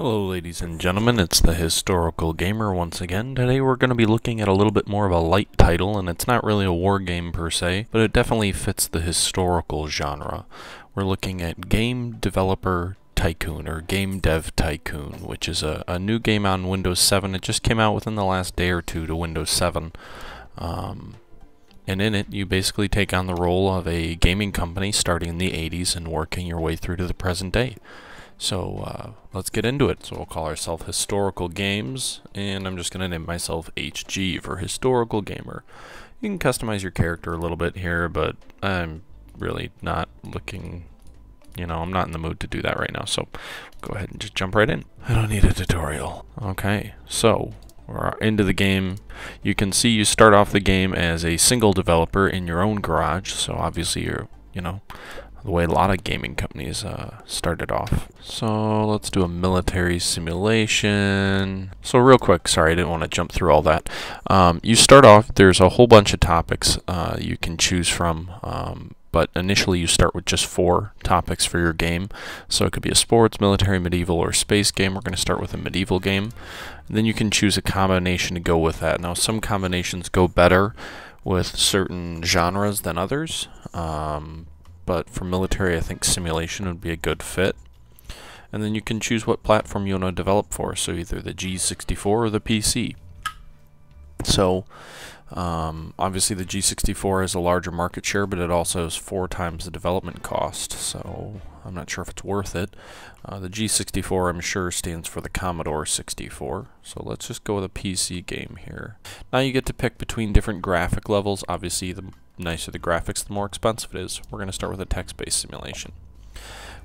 Hello ladies and gentlemen, it's the Historical Gamer once again. Today we're going to be looking at a little bit more of a light title, and it's not really a war game per se, but it definitely fits the historical genre. We're looking at Game Developer Tycoon, or Game Dev Tycoon, which is a, a new game on Windows 7. It just came out within the last day or two to Windows 7. Um, and in it, you basically take on the role of a gaming company starting in the 80s and working your way through to the present day. So uh, let's get into it. So we'll call ourselves Historical Games, and I'm just going to name myself HG for Historical Gamer. You can customize your character a little bit here, but I'm really not looking, you know, I'm not in the mood to do that right now. So go ahead and just jump right in. I don't need a tutorial. Okay, so we're into the game. You can see you start off the game as a single developer in your own garage. So obviously you're, you know, the way a lot of gaming companies uh, started off. So let's do a military simulation. So real quick, sorry I didn't want to jump through all that. Um, you start off, there's a whole bunch of topics uh, you can choose from. Um, but initially you start with just four topics for your game. So it could be a sports, military, medieval, or space game. We're going to start with a medieval game. And then you can choose a combination to go with that. Now some combinations go better with certain genres than others. Um, but for military, I think simulation would be a good fit. And then you can choose what platform you want to develop for, so either the G64 or the PC. So, um, obviously the G64 has a larger market share, but it also has four times the development cost, so I'm not sure if it's worth it. Uh, the G64, I'm sure, stands for the Commodore 64, so let's just go with a PC game here. Now you get to pick between different graphic levels. Obviously, the nicer the graphics, the more expensive it is. We're going to start with a text-based simulation.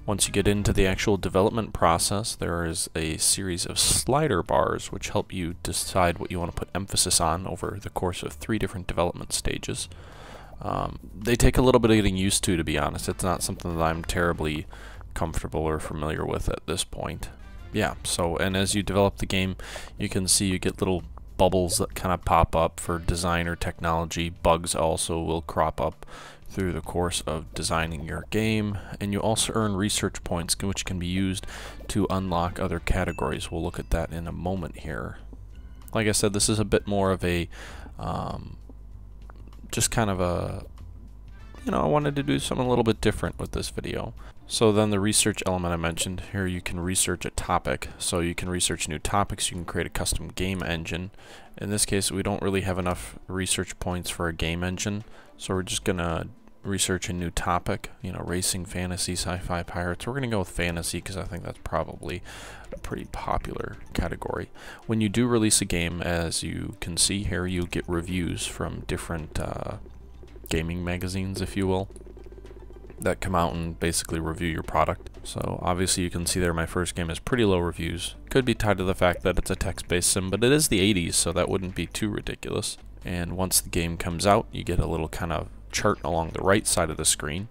Once you get into the actual development process, there is a series of slider bars which help you decide what you want to put emphasis on over the course of three different development stages. Um, they take a little bit of getting used to, to be honest. It's not something that I'm terribly comfortable or familiar with at this point. Yeah, so, and as you develop the game, you can see you get little bubbles that kind of pop up for design or technology. Bugs also will crop up through the course of designing your game and you also earn research points which can be used to unlock other categories. We'll look at that in a moment here. Like I said, this is a bit more of a um, just kind of a you know, I wanted to do something a little bit different with this video. So then the research element I mentioned, here you can research a topic. So you can research new topics, you can create a custom game engine. In this case, we don't really have enough research points for a game engine, so we're just going to research a new topic, you know, racing, fantasy, sci-fi, pirates. We're going to go with fantasy because I think that's probably a pretty popular category. When you do release a game, as you can see here, you get reviews from different uh, gaming magazines, if you will, that come out and basically review your product. So obviously you can see there my first game has pretty low reviews. Could be tied to the fact that it's a text-based sim, but it is the 80s, so that wouldn't be too ridiculous. And once the game comes out, you get a little kind of chart along the right side of the screen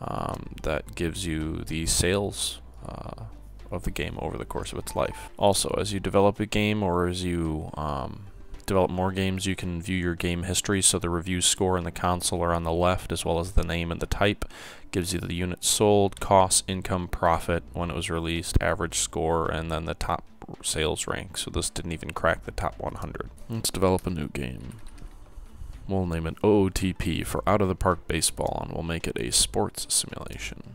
um, that gives you the sales uh, of the game over the course of its life. Also, as you develop a game or as you um, develop more games, you can view your game history. So the review score and the console are on the left, as well as the name and the type. Gives you the units sold, cost, income, profit when it was released, average score, and then the top sales rank. So this didn't even crack the top 100. Let's develop a new game. We'll name it OOTP for Out of the Park Baseball, and we'll make it a sports simulation.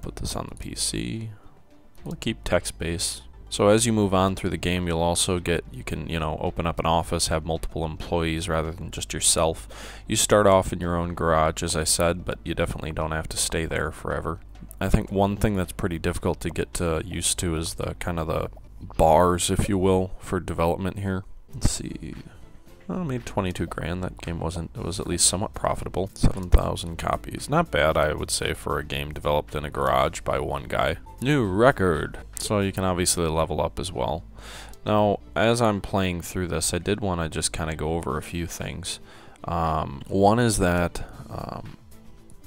Put this on the PC. We'll keep text-based so as you move on through the game, you'll also get, you can, you know, open up an office, have multiple employees rather than just yourself. You start off in your own garage, as I said, but you definitely don't have to stay there forever. I think one thing that's pretty difficult to get to used to is the kind of the bars, if you will, for development here. Let's see. Well, made 22 grand. That game wasn't, it was at least somewhat profitable. 7,000 copies. Not bad, I would say, for a game developed in a garage by one guy. New record. So you can obviously level up as well. Now, as I'm playing through this, I did want to just kind of go over a few things. Um, one is that um,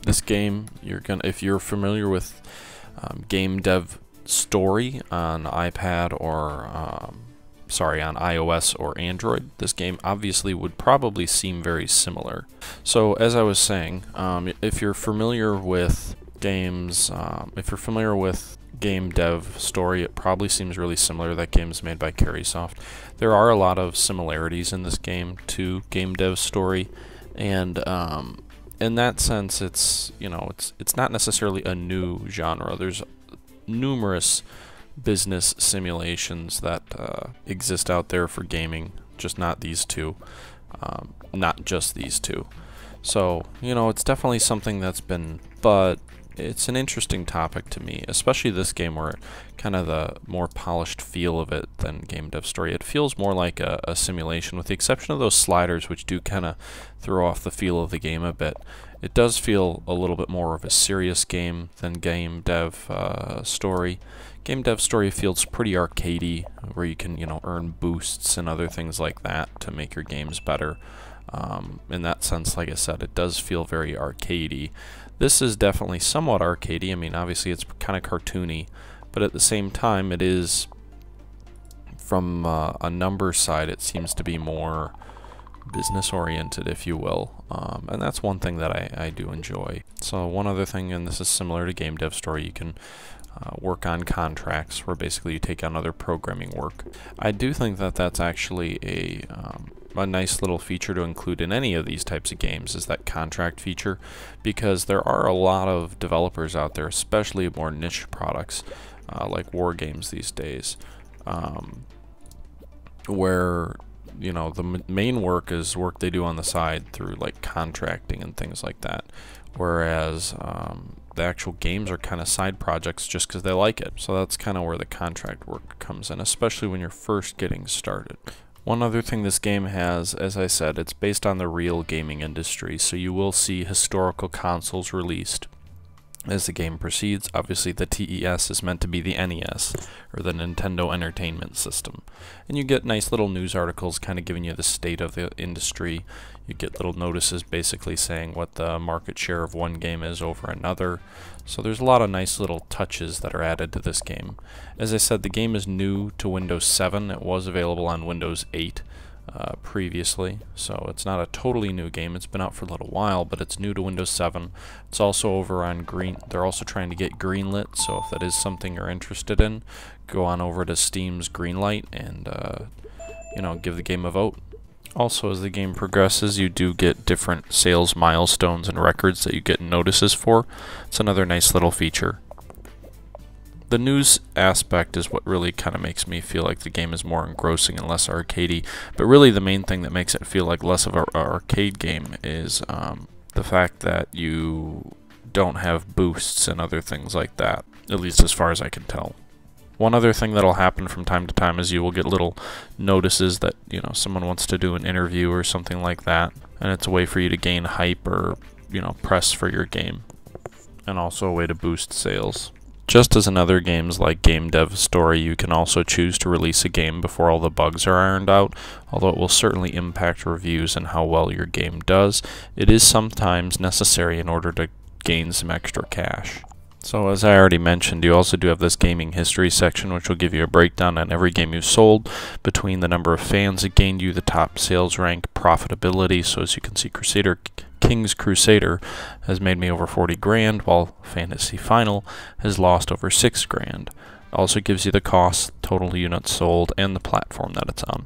this game, you're gonna, if you're familiar with um, game dev story on iPad or um, sorry, on iOS or Android, this game obviously would probably seem very similar. So as I was saying, um, if you're familiar with games, um, if you're familiar with game dev story, it probably seems really similar. That game is made by Kairosoft. There are a lot of similarities in this game to game dev story, and um, in that sense, it's you know it's it's not necessarily a new genre. There's numerous business simulations that uh, exist out there for gaming, just not these two, um, not just these two. So you know, it's definitely something that's been, but it's an interesting topic to me, especially this game where kind of the more polished feel of it than game dev story. It feels more like a, a simulation, with the exception of those sliders, which do kind of throw off the feel of the game a bit. It does feel a little bit more of a serious game than game dev uh, story. Game dev story feels pretty arcadey, where you can you know earn boosts and other things like that to make your games better. Um, in that sense, like I said, it does feel very arcadey. This is definitely somewhat arcadey. I mean, obviously it's kind of cartoony, but at the same time, it is from uh, a number side. It seems to be more business oriented, if you will, um, and that's one thing that I, I do enjoy. So one other thing, and this is similar to game dev story, you can uh, work on contracts where basically you take on other programming work. I do think that that's actually a um, a nice little feature to include in any of these types of games is that contract feature because there are a lot of developers out there, especially more niche products uh, like war games these days, um, where you know the main work is work they do on the side through like contracting and things like that, whereas um, the actual games are kind of side projects just because they like it. So that's kind of where the contract work comes in, especially when you're first getting started. One other thing this game has, as I said, it's based on the real gaming industry, so you will see historical consoles released as the game proceeds. Obviously, the TES is meant to be the NES, or the Nintendo Entertainment System. And you get nice little news articles kind of giving you the state of the industry. You get little notices basically saying what the market share of one game is over another. So there's a lot of nice little touches that are added to this game. As I said, the game is new to Windows 7. It was available on Windows 8 uh, previously, so it's not a totally new game. It's been out for a little while, but it's new to Windows 7. It's also over on Green. They're also trying to get greenlit, so if that is something you're interested in, go on over to Steam's Greenlight and uh, you know give the game a vote. Also, as the game progresses, you do get different sales milestones and records that you get notices for. It's another nice little feature. The news aspect is what really kind of makes me feel like the game is more engrossing and less arcadey. But really, the main thing that makes it feel like less of an arcade game is um, the fact that you don't have boosts and other things like that, at least as far as I can tell. One other thing that'll happen from time to time is you will get little notices that, you know, someone wants to do an interview or something like that, and it's a way for you to gain hype or, you know, press for your game, and also a way to boost sales. Just as in other games like Game Dev Story, you can also choose to release a game before all the bugs are ironed out, although it will certainly impact reviews and how well your game does. It is sometimes necessary in order to gain some extra cash. So as I already mentioned, you also do have this gaming history section, which will give you a breakdown on every game you've sold, between the number of fans it gained you, the top sales rank, profitability. So as you can see, Crusader King's Crusader has made me over 40 grand, while Fantasy Final has lost over 6 grand. Also gives you the cost, total units sold, and the platform that it's on.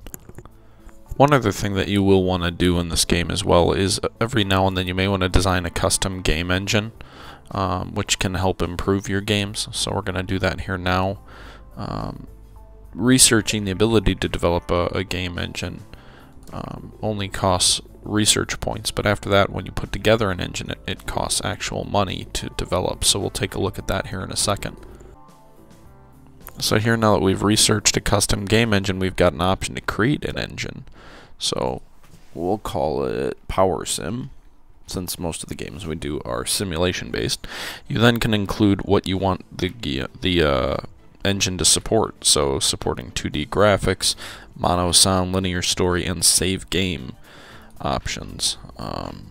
One other thing that you will want to do in this game as well is every now and then you may want to design a custom game engine um, which can help improve your games. So we're going to do that here now. Um, researching the ability to develop a, a game engine um, only costs research points, but after that, when you put together an engine, it, it costs actual money to develop. So we'll take a look at that here in a second. So here now that we've researched a custom game engine, we've got an option to create an engine. So we'll call it Power Sim since most of the games we do are simulation based, you then can include what you want the the uh, engine to support. So supporting 2D graphics, mono sound, linear story, and save game options. Um,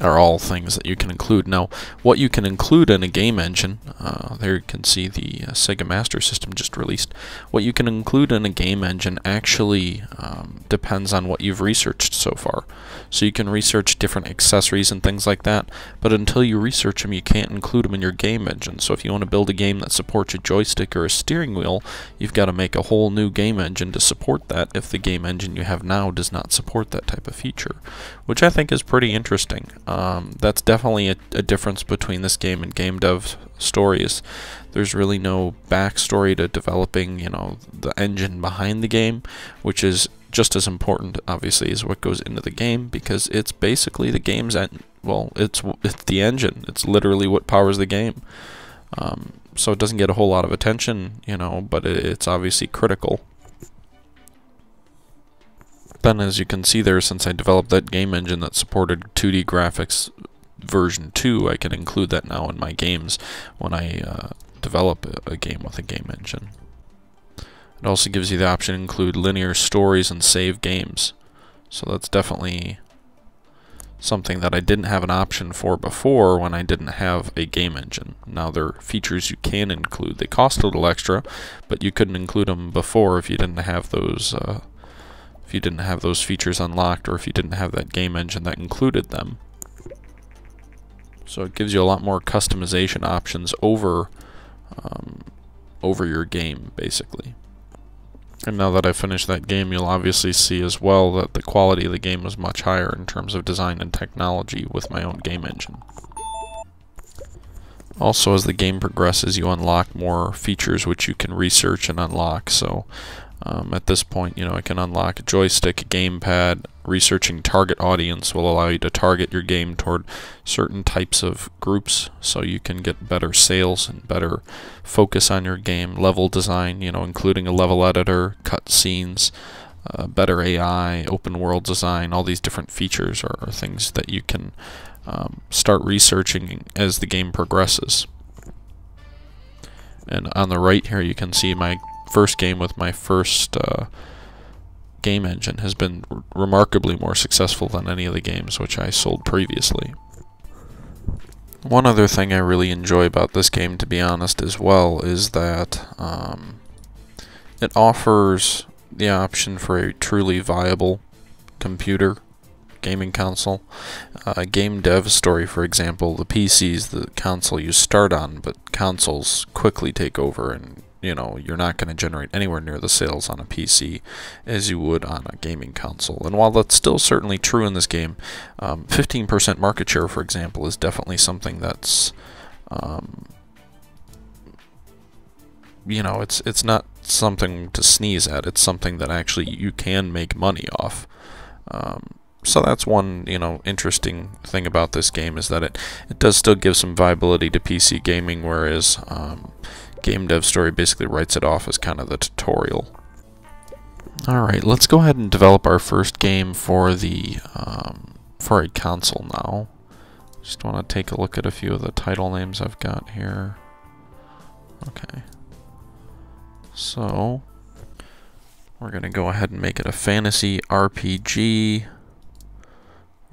are all things that you can include. Now, what you can include in a game engine, uh, there you can see the uh, Sega Master System just released. What you can include in a game engine actually um, depends on what you've researched so far. So you can research different accessories and things like that, but until you research them, you can't include them in your game engine. So if you want to build a game that supports a joystick or a steering wheel, you've got to make a whole new game engine to support that if the game engine you have now does not support that type of feature, which I think is pretty interesting. Um, that's definitely a, a, difference between this game and game dev stories. There's really no backstory to developing, you know, the engine behind the game, which is just as important, obviously, as what goes into the game because it's basically the game's en- well, it's it's the engine. It's literally what powers the game. Um, so it doesn't get a whole lot of attention, you know, but it, it's obviously critical. Then as you can see there, since I developed that game engine that supported 2D graphics version 2, I can include that now in my games when I uh, develop a, a game with a game engine. It also gives you the option to include linear stories and save games. So that's definitely something that I didn't have an option for before when I didn't have a game engine. Now there are features you can include. They cost a little extra, but you couldn't include them before if you didn't have those uh, you didn't have those features unlocked or if you didn't have that game engine that included them. So it gives you a lot more customization options over um, over your game, basically. And now that I've finished that game, you'll obviously see as well that the quality of the game was much higher in terms of design and technology with my own game engine. Also, as the game progresses, you unlock more features which you can research and unlock. So um, at this point, you know, I can unlock a joystick, a gamepad. Researching target audience will allow you to target your game toward certain types of groups so you can get better sales and better focus on your game. Level design, you know, including a level editor, cutscenes, uh, better AI, open world design, all these different features are, are things that you can um, start researching as the game progresses. And on the right here you can see my first game with my first uh, game engine has been remarkably more successful than any of the games which I sold previously. One other thing I really enjoy about this game, to be honest, as well, is that um, it offers the option for a truly viable computer gaming console. Uh, game dev story, for example, the PC is the console you start on, but consoles quickly take over and you know, you're not going to generate anywhere near the sales on a PC as you would on a gaming console. And while that's still certainly true in this game, 15% um, market share, for example, is definitely something that's, um, you know, it's it's not something to sneeze at. It's something that actually you can make money off. Um, so that's one, you know, interesting thing about this game is that it, it does still give some viability to PC gaming, whereas um, game dev story basically writes it off as kind of the tutorial. Alright, let's go ahead and develop our first game for the um, for a console now. Just want to take a look at a few of the title names I've got here. Okay. So, we're going to go ahead and make it a fantasy RPG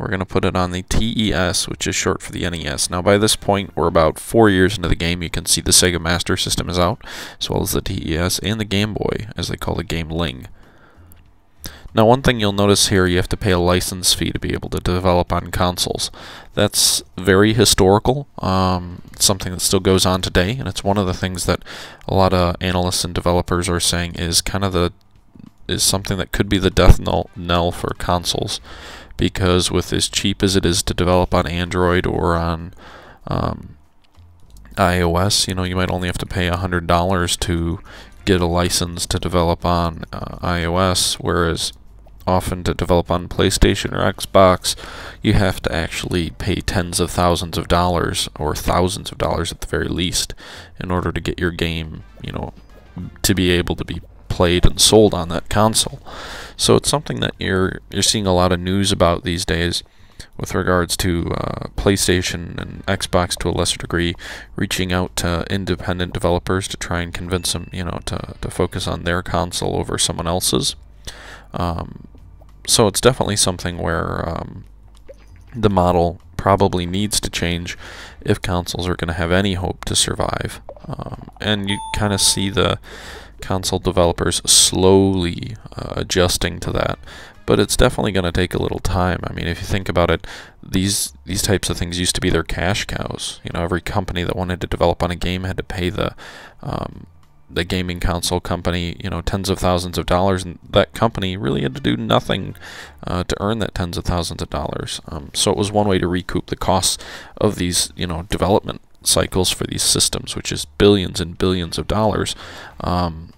we're going to put it on the TES, which is short for the NES. Now, by this point, we're about four years into the game. You can see the Sega Master System is out, as well as the TES and the Game Boy, as they call the Game Ling. Now, one thing you'll notice here, you have to pay a license fee to be able to develop on consoles. That's very historical, um, something that still goes on today, and it's one of the things that a lot of analysts and developers are saying is kind of the is something that could be the death knell for consoles because with as cheap as it is to develop on Android or on um, iOS, you know, you might only have to pay $100 to get a license to develop on uh, iOS, whereas often to develop on PlayStation or Xbox, you have to actually pay tens of thousands of dollars or thousands of dollars at the very least in order to get your game, you know, to be able to be played and sold on that console. So it's something that you're you're seeing a lot of news about these days with regards to uh, PlayStation and Xbox to a lesser degree reaching out to independent developers to try and convince them, you know, to, to focus on their console over someone else's. Um, so it's definitely something where um, the model probably needs to change if consoles are going to have any hope to survive. Um, and you kind of see the console developers slowly uh, adjusting to that. But it's definitely going to take a little time. I mean, if you think about it, these these types of things used to be their cash cows. You know, every company that wanted to develop on a game had to pay the um, the gaming console company, you know, tens of thousands of dollars, and that company really had to do nothing uh, to earn that tens of thousands of dollars. Um, so it was one way to recoup the costs of these, you know, development cycles for these systems, which is billions and billions of dollars. Um,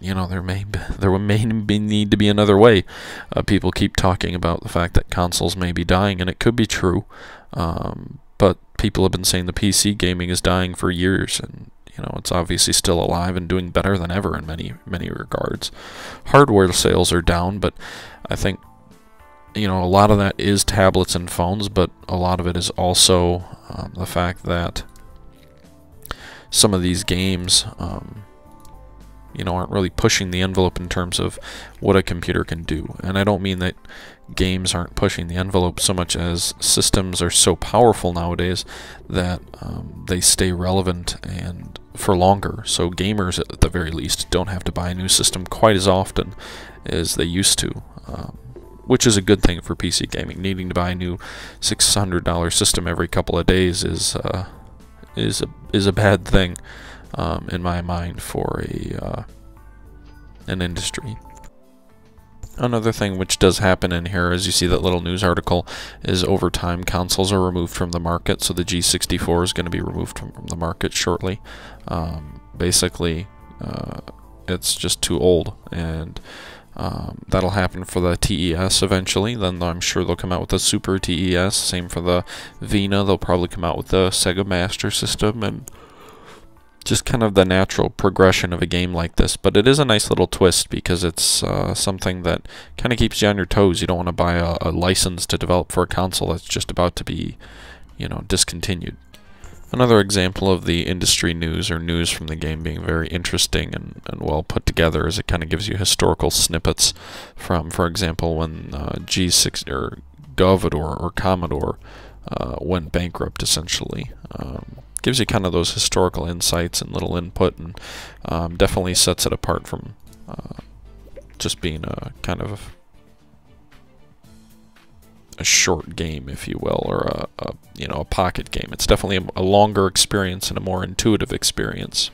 you know, there may be, there may be need to be another way. Uh, people keep talking about the fact that consoles may be dying, and it could be true. Um, but people have been saying the PC gaming is dying for years, and you know, it's obviously still alive and doing better than ever in many many regards. Hardware sales are down, but I think you know a lot of that is tablets and phones, but a lot of it is also um, the fact that some of these games. Um, you know, aren't really pushing the envelope in terms of what a computer can do. And I don't mean that games aren't pushing the envelope so much as systems are so powerful nowadays that um, they stay relevant and for longer. So gamers, at the very least, don't have to buy a new system quite as often as they used to. Um, which is a good thing for PC gaming. Needing to buy a new $600 system every couple of days is uh, is a is a bad thing um, in my mind for a uh, an industry. Another thing which does happen in here, as you see that little news article, is over time consoles are removed from the market. So the G64 is going to be removed from, the market shortly. Um, basically, uh, it's just too old, and um, that'll happen for the TES eventually. Then I'm sure they'll come out with a Super TES. Same for the Vena. They'll probably come out with the Sega Master System and just kind of the natural progression of a game like this. But it is a nice little twist because it's uh, something that kind of keeps you on your toes. You don't want to buy a, a, license to develop for a console that's just about to be, you know, discontinued. Another example of the industry news or news from the game being very interesting and, and well put together is it kind of gives you historical snippets from, for example, when uh, G6 or Govodore or Commodore uh, went bankrupt essentially. Um, gives you kind of those historical insights and little input, and um, definitely sets it apart from uh, just being a kind of a short game, if you will, or a, a you know a pocket game. It's definitely a, longer experience and a more intuitive experience.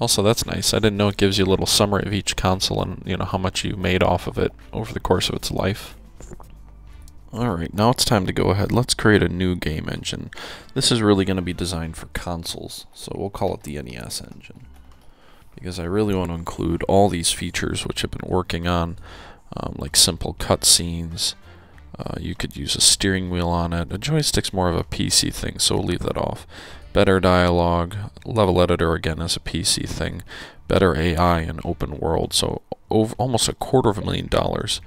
Also, that's nice. I didn't know it gives you a little summary of each console and you know how much you made off of it over the course of its life. Alright, now it's time to go ahead. Let's create a new game engine. This is really going to be designed for consoles, so we'll call it the NES engine. Because I really want to include all these features which I've been working on, um, like simple cutscenes. Uh, you could use a steering wheel on it. A joystick's more of a PC thing, so we'll leave that off. Better dialogue, level editor again is a PC thing. Better AI and open world, so almost a quarter of a million dollars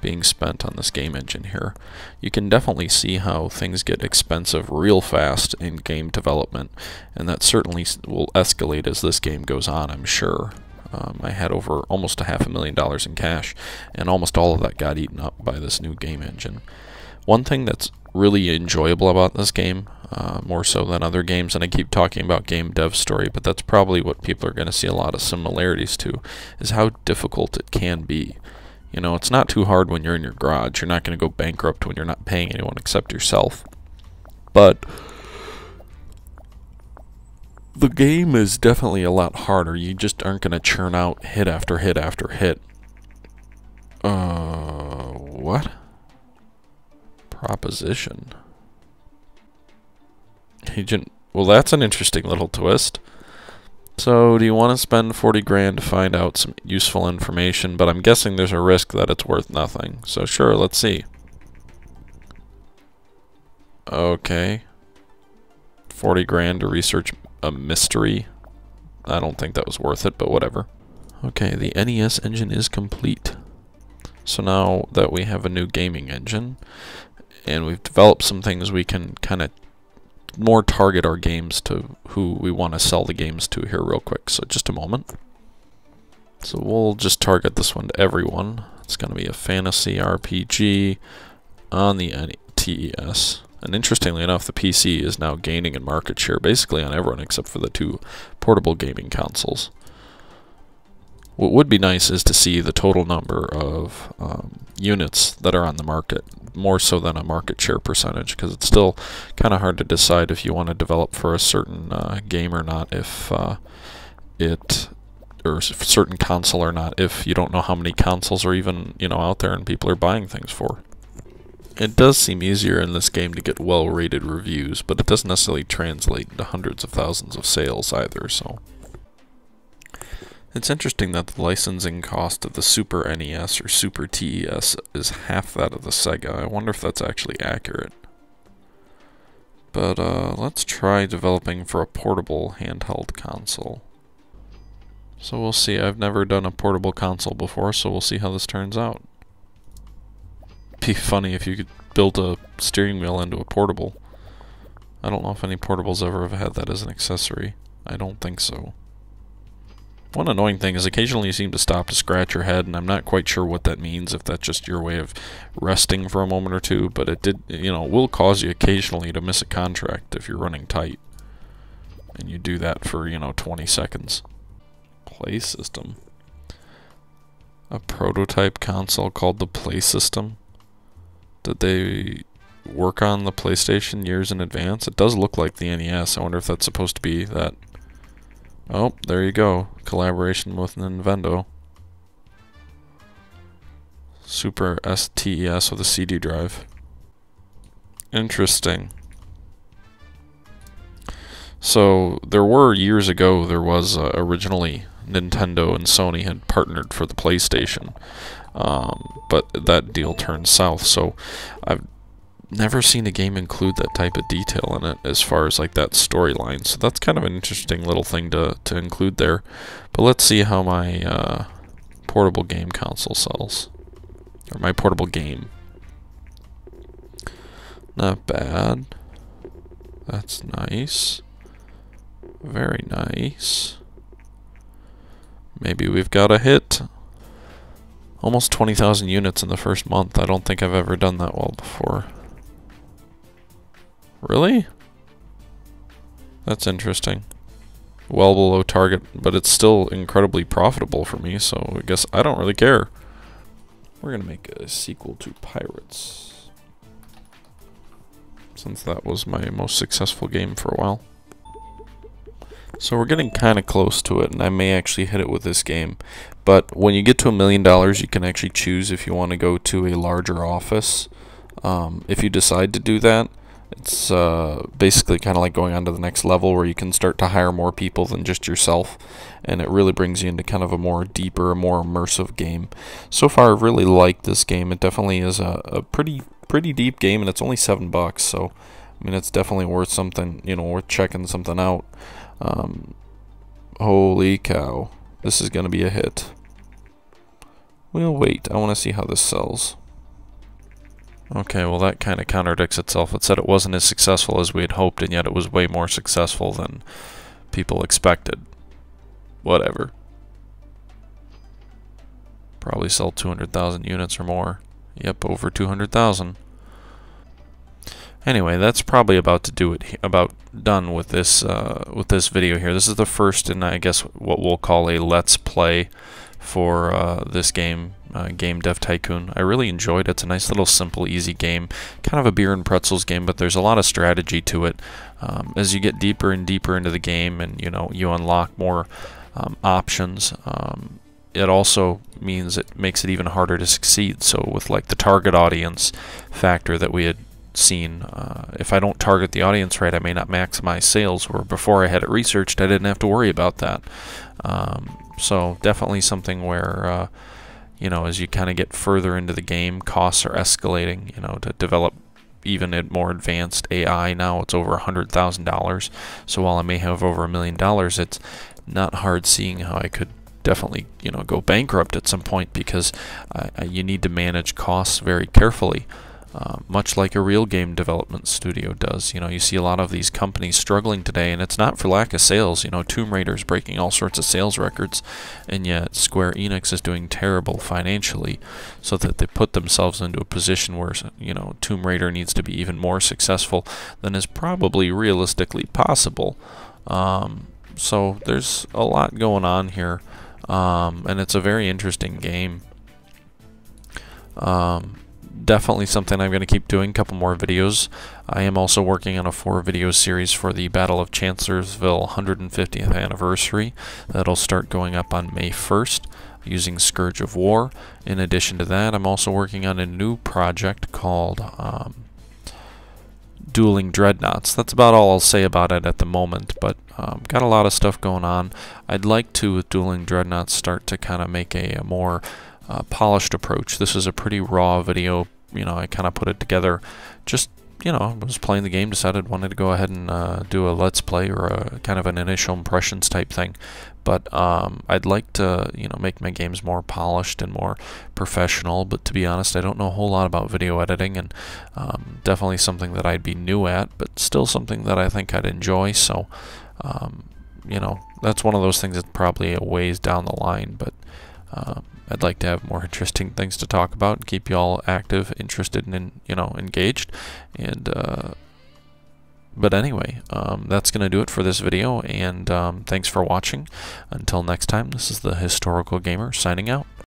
being spent on this game engine here. You can definitely see how things get expensive real fast in game development, and that certainly will escalate as this game goes on, I'm sure. Um, I had over almost a half a million dollars in cash, and almost all of that got eaten up by this new game engine. One thing that's really enjoyable about this game, uh, more so than other games, and I keep talking about game dev story, but that's probably what people are going to see a lot of similarities to, is how difficult it can be. You know, it's not too hard when you're in your garage. You're not going to go bankrupt when you're not paying anyone except yourself. But the game is definitely a lot harder. You just aren't going to churn out hit after hit after hit. Uh, what? Proposition. Agent. Well, that's an interesting little twist. So, do you want to spend 40 grand to find out some useful information? But I'm guessing there's a risk that it's worth nothing. So, sure, let's see. Okay. 40 grand to research a mystery. I don't think that was worth it, but whatever. Okay, the NES engine is complete. So now that we have a new gaming engine, and we've developed some things we can kind of more target our games to who we want to sell the games to here real quick. So just a moment. So we'll just target this one to everyone. It's going to be a fantasy RPG on the TES. And interestingly enough, the PC is now gaining in market share basically on everyone except for the two portable gaming consoles. What would be nice is to see the total number of um, units that are on the market, more so than a market share percentage, because it's still kind of hard to decide if you want to develop for a certain uh, game or not, if uh, it or certain console or not, if you don't know how many consoles are even you know out there and people are buying things for. It does seem easier in this game to get well-rated reviews, but it doesn't necessarily translate into hundreds of thousands of sales either, so... It's interesting that the licensing cost of the Super NES or Super TES is half that of the Sega. I wonder if that's actually accurate. But uh, let's try developing for a portable handheld console. So we'll see. I've never done a portable console before, so we'll see how this turns out. Be funny if you could build a steering wheel into a portable. I don't know if any portables ever have had that as an accessory. I don't think so. One annoying thing is occasionally you seem to stop to scratch your head, and I'm not quite sure what that means, if that's just your way of resting for a moment or two, but it did, you know, will cause you occasionally to miss a contract if you're running tight. And you do that for, you know, 20 seconds. Play System. A prototype console called the Play System? Did they work on the PlayStation years in advance? It does look like the NES. I wonder if that's supposed to be that Oh, there you go. Collaboration with Nintendo. Super STES with a CD drive. Interesting. So, there were years ago, there was uh, originally Nintendo and Sony had partnered for the PlayStation. Um, but that deal turned south, so I've never seen a game include that type of detail in it as far as like that storyline. So that's kind of an interesting little thing to, to include there. But let's see how my uh, portable game console sells. Or my portable game. Not bad. That's nice. Very nice. Maybe we've got a hit. Almost 20,000 units in the first month. I don't think I've ever done that well before. Really? That's interesting. Well below target, but it's still incredibly profitable for me, so I guess I don't really care. We're to make a sequel to Pirates. Since that was my most successful game for a while. So we're getting kind of close to it, and I may actually hit it with this game. But when you get to a million dollars, you can actually choose if you want to go to a larger office. Um, if you decide to do that, it's uh, basically kind of like going on to the next level where you can start to hire more people than just yourself, and it really brings you into kind of a more deeper, more immersive game. So far, I've really liked this game. It definitely is a, a pretty pretty deep game, and it's only seven bucks. So, I mean, it's definitely worth something. You know, worth checking something out. Um, holy cow, this is gonna be a hit. We'll wait. I want to see how this sells. Okay, well that kind of contradicts itself. It said it wasn't as successful as we had hoped, and yet it was way more successful than people expected. Whatever. Probably sell 200,000 units or more. Yep, over 200,000. Anyway, that's probably about to do it. About done with this uh, with this video here. This is the first in I guess what we'll call a let's play for uh, this game, uh, Game Dev Tycoon. I really enjoyed it. It's a nice little simple, easy game. Kind of a beer and pretzels game, but there's a lot of strategy to it. Um, as you get deeper and deeper into the game and you know you unlock more um, options, um, it also means it makes it even harder to succeed. So with like the target audience factor that we had seen, uh, if I don't target the audience right, I may not maximize sales. Where before I had it researched, I didn't have to worry about that. Um, so definitely something where, uh, you know, as you kind of get further into the game, costs are escalating. You know, to develop even a more advanced AI now, it's over a hundred thousand dollars. So while I may have over a million dollars, it's not hard seeing how I could definitely you know go bankrupt at some point because uh, you need to manage costs very carefully. Uh, much like a real game development studio does. You know, you see a lot of these companies struggling today, and it's not for lack of sales. You know, Tomb Raider is breaking all sorts of sales records, and yet Square Enix is doing terrible financially, so that they put themselves into a position where, you know, Tomb Raider needs to be even more successful than is probably realistically possible. Um, so there's a lot going on here, um, and it's a very interesting game. Um, definitely something I'm going to keep doing, a couple more videos. I am also working on a four video series for the Battle of Chancellorsville 150th anniversary. That'll start going up on May 1st using Scourge of War. In addition to that, I'm also working on a new project called um, Dueling Dreadnoughts. That's about all I'll say about it at the moment, but um, got a lot of stuff going on. I'd like to, with Dueling Dreadnoughts, start to kind of make a, a more uh, polished approach. This is a pretty raw video. You know, I kind of put it together just you know, I was playing the game, decided wanted to go ahead and uh, do a let's play or a kind of an initial impressions type thing. But um, I'd like to, you know, make my games more polished and more professional. But to be honest, I don't know a whole lot about video editing, and um, definitely something that I'd be new at, but still something that I think I'd enjoy. So, um, you know, that's one of those things that's probably a ways down the line, but. Um, I'd like to have more interesting things to talk about and keep you all active, interested, and you know engaged. And uh, but anyway, um, that's going to do it for this video. And um, thanks for watching. Until next time, this is the Historical Gamer signing out.